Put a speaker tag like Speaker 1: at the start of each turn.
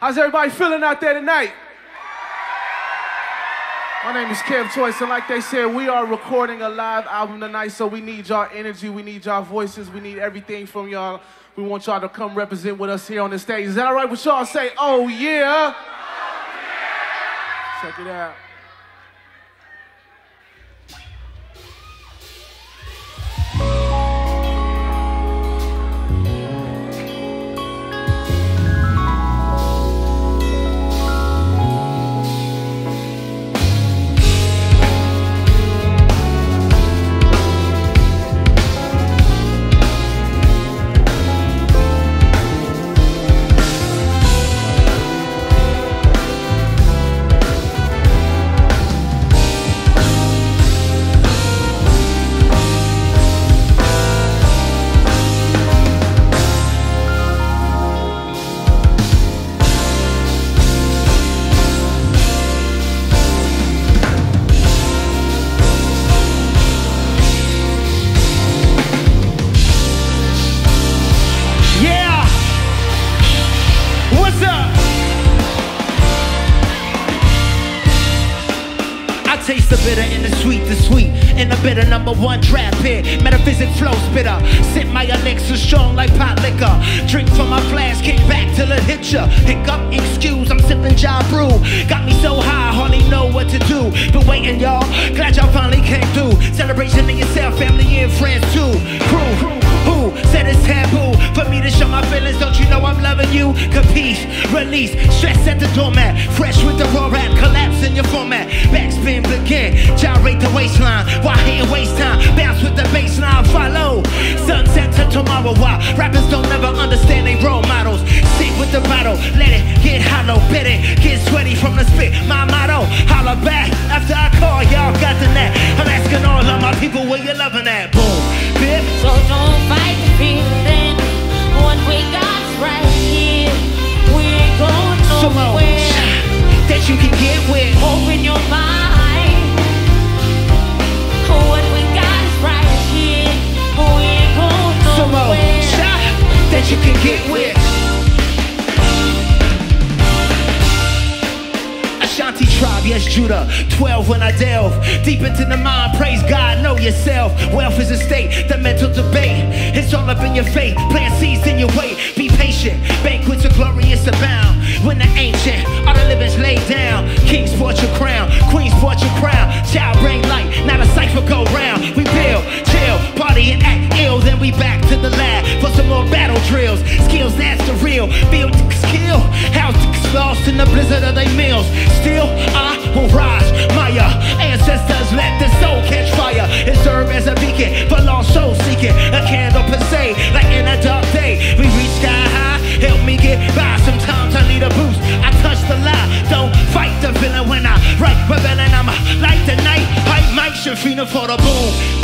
Speaker 1: How's everybody feeling out there tonight? My name is Kev Choice, and like they said, we are recording a live album tonight, so we need y'all energy, we need y'all voices, we need everything from y'all. We want y'all to come represent with us here on the stage. Is that all right with y'all? Say, oh yeah. Oh, yeah. Check it out.
Speaker 2: Taste the bitter and the sweet, the sweet and the bitter. Number one trap here, metaphysic flow spitter. Sip my elixir strong like pot liquor. Drink from my flask, kick back till it hit ya. Hiccup, excuse, I'm sipping John Brew. Got me so high, hardly know what to do. Been waiting, y'all. Glad y'all finally came through. Celebration of yourself, family and friends too. Crew, who said it's taboo for me to show my feelings? Don't you know I'm loving you? Capiche, release, Why here waste time? Bounce with the baseline, follow. Sunset to tomorrow. Why rappers don't never understand they role models. Stick with the bottle, let it get hollow. Bet it, get sweaty from the spit. My motto, holla back after I call. Y'all Ashanti tribe, yes, Judah. 12 when I delve deep into the mind. Praise God, know yourself. Wealth is a state, the mental debate. It's all up in your faith. Plant seeds in your way. Be patient. Banquets are glorious abound. When the ancient, all the living's laid down. Kings sport your crown, queens sport your crown. Child bring light, not a cipher go round. We build, chill, party and act ill. Then we back to the lab for some more battle drills. Skills, that's the real. Build skill. House lost in the blizzard Still, I will rise. My uh, ancestors let the soul catch fire and serve as a beacon for lost soul seeking. A candle per se, like in a dark day. We reach sky high, help me get by. Sometimes I need a boost. I touch the lie, don't fight the villain when I write rebelling. I'm a light the night, hype Mike Shafina for the boom.